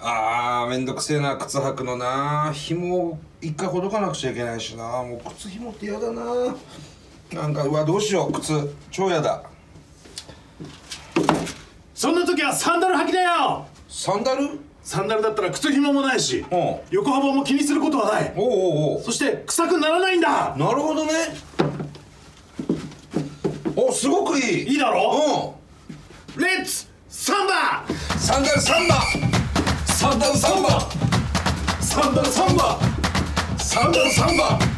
あーめんどくせえな靴履くのな。紐一回ほどかなくちゃいけないしな。もう靴紐って嫌だな。なんかうわどうしよう靴。超嫌だ。そんな時はサンダル履きだよ。サンダル？サンダルだったら靴紐もないしうん。横幅も気にすることはない。おうおうおう。そして臭くならないんだ。なるほどね。おすごくいい。いいだろ？うん。レッツサンバ。サンダルサンバ。サンバルサンバ。サンバサンダルサンバ。